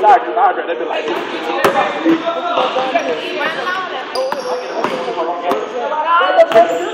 拉着拉着，那就来。来